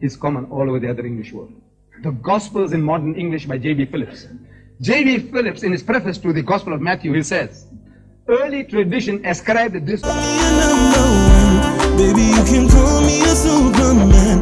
is common all over the other English world. The Gospels in modern English by J.B. Phillips. J.B. Phillips, in his preface to the Gospel of Matthew, he says, Early tradition ascribed this. Baby, you can call me a superman.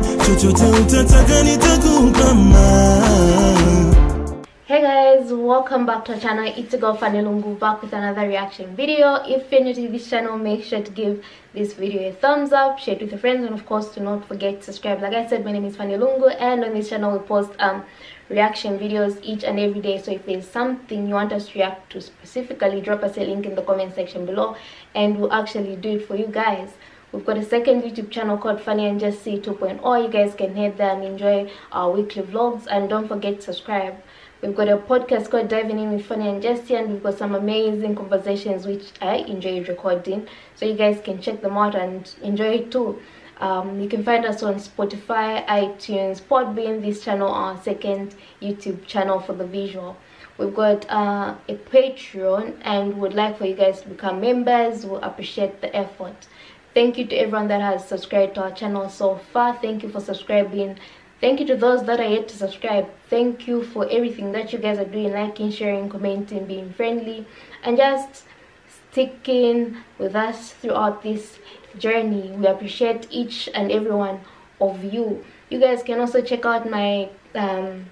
Welcome back to our channel. It's a girl Fanny Lungu back with another reaction video. If you're new to this channel, make sure to give this video a thumbs up, share it with your friends, and of course, do not forget to subscribe. Like I said, my name is Fanny Lungu, and on this channel we post um reaction videos each and every day. So if there's something you want us to react to specifically, drop us a link in the comment section below, and we'll actually do it for you guys. We've got a second YouTube channel called Fanny and Jessy 2.0. You guys can head there and enjoy our weekly vlogs. And don't forget to subscribe. We've got a podcast called Diving In with Fanny and Jessy, and we've got some amazing conversations which I enjoyed recording. So you guys can check them out and enjoy it too. Um, you can find us on Spotify, iTunes, Podbean, this channel, our second YouTube channel for the visual. We've got uh, a Patreon and would like for you guys to become members. We'll appreciate the effort. Thank you to everyone that has subscribed to our channel so far. Thank you for subscribing. Thank you to those that are yet to subscribe. Thank you for everything that you guys are doing, liking, sharing, commenting, being friendly, and just sticking with us throughout this journey. We appreciate each and every one of you. You guys can also check out my um,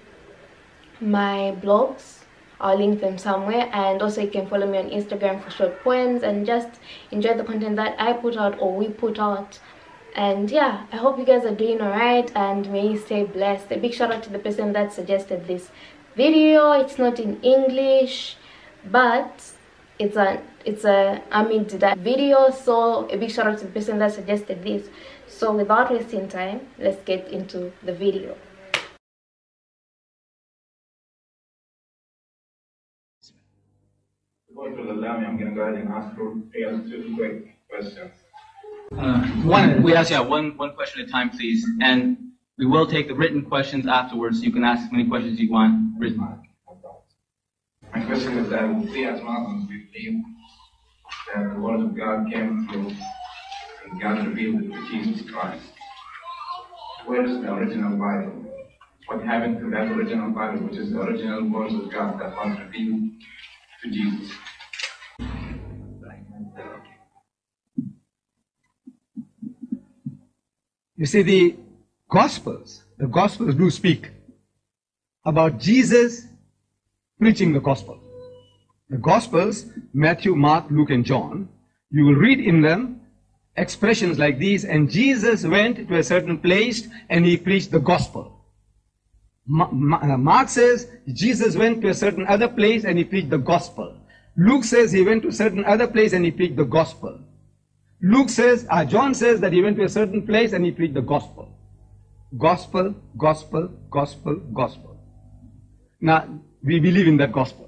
my blogs I'll link them somewhere and also you can follow me on Instagram for short poems and just enjoy the content that I put out or we put out and yeah I hope you guys are doing alright and may you stay blessed. A big shout out to the person that suggested this video. It's not in English but it's a it's a I mean that video. So a big shout out to the person that suggested this. So without wasting time let's get into the video. Me, I'm going to go ahead and ask for two quick questions. Uh, one, we ask yeah one one question at a time, please, and we will take the written questions afterwards. You can ask as many questions as you want written. My question is that we as Muslims we believe that the word of God came through and God revealed it to Jesus Christ. Where is the original Bible? What happened to that original Bible, which is the original words of God that was revealed to Jesus? You see, the Gospels, the Gospels do speak about Jesus preaching the Gospel. The Gospels, Matthew, Mark, Luke, and John, you will read in them expressions like these, and Jesus went to a certain place and he preached the Gospel. Uh, Mark says Jesus went to a certain other place and he preached the Gospel. Luke says he went to a certain other place and he preached the Gospel. Luke says, uh, John says that he went to a certain place and he preached the gospel. Gospel, gospel, gospel, gospel. Now, we believe in that gospel.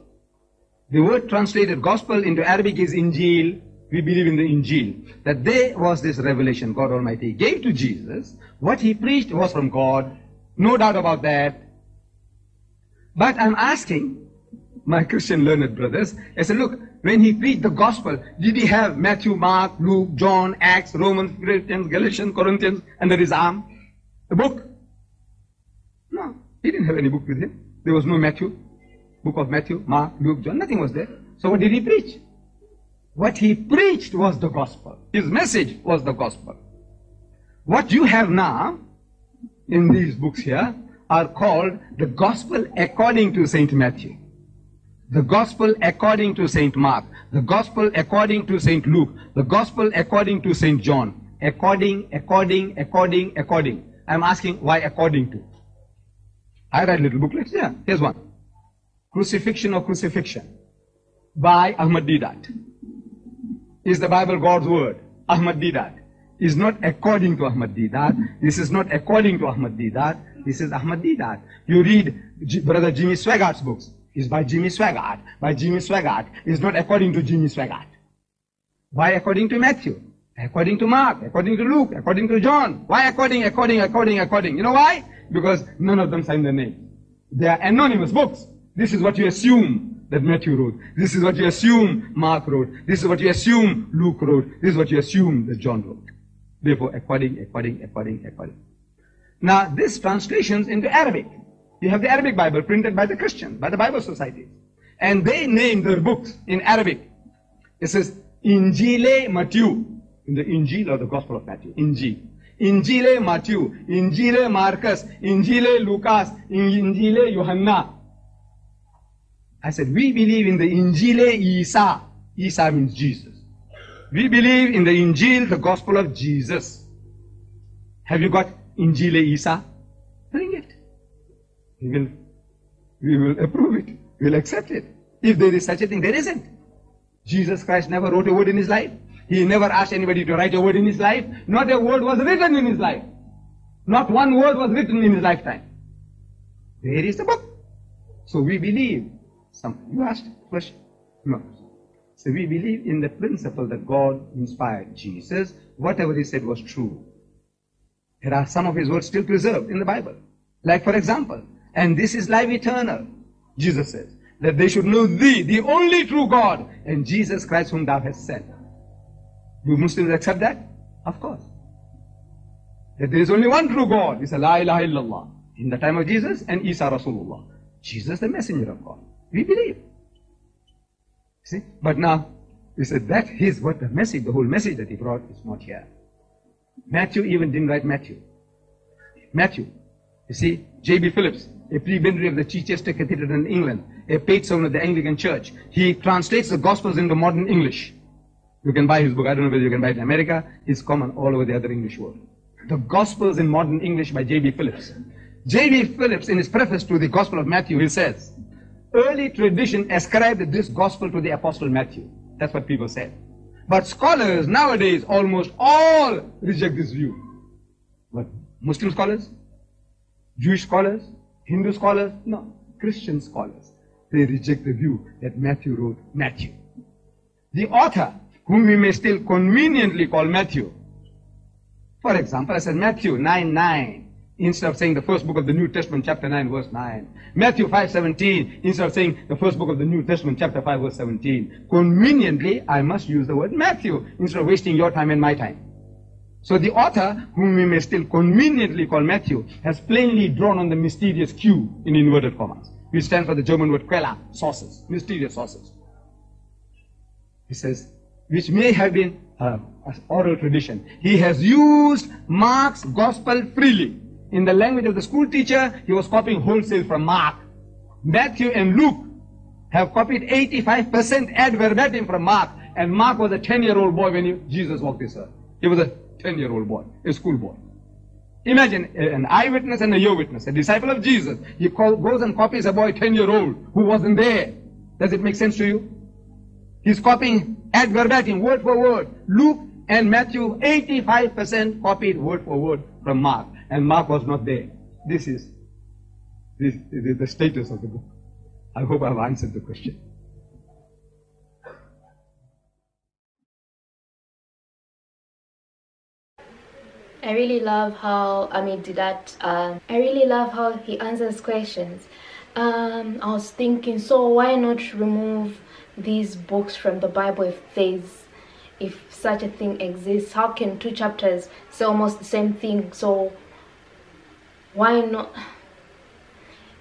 The word translated gospel into Arabic is Injil. We believe in the Injil. That there was this revelation God Almighty gave to Jesus. What he preached was from God. No doubt about that. But I'm asking, my Christian learned brothers, I said, look, when he preached the gospel, did he have Matthew, Mark, Luke, John, Acts, Romans, Corinthians, Galatians, Corinthians under his arm? The book? No, he didn't have any book with him. There was no Matthew, book of Matthew, Mark, Luke, John, nothing was there. So what did he preach? What he preached was the gospel. His message was the gospel. What you have now in these books here are called the gospel according to St. Matthew the gospel according to St. Mark, the gospel according to St. Luke, the gospel according to St. John. According, according, according, according. I'm asking why according to? I read little booklets. Yeah, here's one. Crucifixion or crucifixion by Ahmed Deedat. Is the Bible God's word? Ahmed Deedat. Is not according to Ahmed Deedat. This is not according to Ahmed Deedat. This is Ahmed Deedat. You read Brother Jimmy Swaggart's books is by Jimmy Swaggart. By Jimmy Swaggart is not according to Jimmy Swaggart. Why according to Matthew? According to Mark, according to Luke, according to John. Why according, according, according, according? You know why? Because none of them signed their name. They are anonymous books. This is what you assume that Matthew wrote. This is what you assume Mark wrote. This is what you assume Luke wrote. This is what you assume that John wrote. Therefore, according, according, according, according. Now, this translations into Arabic. You have the Arabic Bible printed by the Christians, by the Bible Society. And they name their books in Arabic. It says Injile Matthew, in the Injil or the Gospel of Matthew. Injil. Injile Matthew, Injile Marcus, Injile Lucas, Injile Johanna. I said, we believe in the Injile Isa. Isa means Jesus. We believe in the Injil, the Gospel of Jesus. Have you got Injile Isa? We will, we will approve it. We will accept it. If there is such a thing, there isn't. Jesus Christ never wrote a word in his life. He never asked anybody to write a word in his life. Not a word was written in his life. Not one word was written in his lifetime. There is the book. So we believe. Some, you asked a question? No. So we believe in the principle that God inspired Jesus. Whatever he said was true. There are some of his words still preserved in the Bible. Like for example, and this is life eternal, Jesus says, that they should know thee, the only true God, and Jesus Christ whom thou hast sent. Do Muslims accept that? Of course. That there is only one true God. It's La ilaha illallah. In the time of Jesus and Isa Rasulullah. Jesus the messenger of God. We believe. See? But now, we said that is what the message, the whole message that he brought is not here. Matthew even didn't write Matthew. Matthew. You see, J.B. Phillips, a prebendary of the Chichester Cathedral in England, a patron of the Anglican Church, he translates the Gospels into modern English. You can buy his book. I don't know whether you can buy it in America. It's common all over the other English world. The Gospels in modern English by J.B. Phillips. J.B. Phillips, in his preface to the Gospel of Matthew, he says, Early tradition ascribed this Gospel to the Apostle Matthew. That's what people said. But scholars nowadays almost all reject this view. But Muslim scholars, Jewish scholars, Hindu scholars, no, Christian scholars. They reject the view that Matthew wrote Matthew. The author, whom we may still conveniently call Matthew. For example, I said Matthew 9 9 instead of saying the first book of the New Testament, chapter 9, verse 9. Matthew 5 17 instead of saying the first book of the New Testament, chapter 5, verse 17. Conveniently, I must use the word Matthew instead of wasting your time and my time. So the author, whom we may still conveniently call Matthew, has plainly drawn on the mysterious Q in inverted commas, which stands for the German word Quelle, sources, mysterious sources. He says, which may have been uh, oral tradition. He has used Mark's gospel freely. In the language of the school teacher, he was copying wholesale from Mark. Matthew and Luke have copied 85% ad verbatim from Mark. And Mark was a 10-year-old boy when he, Jesus walked this earth. He was a 10-year-old boy, a school boy. Imagine an eyewitness and a ear witness, a disciple of Jesus. He goes and copies a boy 10-year-old who wasn't there. Does it make sense to you? He's copying ad verbatim, word for word. Luke and Matthew, 85% copied word for word from Mark. And Mark was not there. This is this, is the status of the book. I hope I've answered the question. I really love how Ahmed Deedat. Um, I really love how he answers questions. Um, I was thinking, so why not remove these books from the Bible if there's if such a thing exists? How can two chapters say almost the same thing? So why not?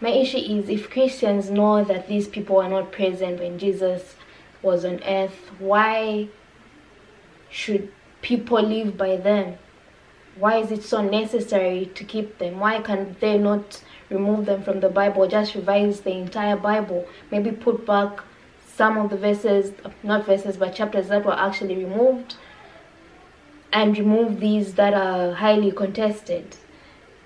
My issue is if Christians know that these people are not present when Jesus was on earth, why should people live by them? Why is it so necessary to keep them? Why can they not remove them from the Bible, just revise the entire Bible? Maybe put back some of the verses, not verses, but chapters that were actually removed, and remove these that are highly contested.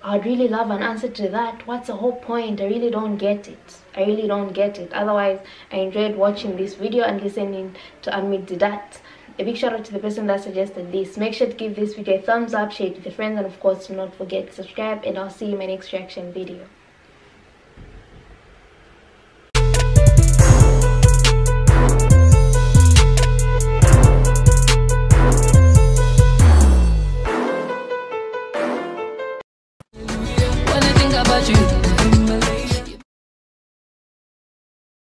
I'd really love an answer to that. What's the whole point? I really don't get it. I really don't get it. Otherwise, I enjoyed watching this video and listening to Ahmed Deedat. A big shout out to the person that suggested this. Make sure to give this video a thumbs up, share it with your friends, and of course, do not forget to subscribe. And I'll see you in my next reaction video.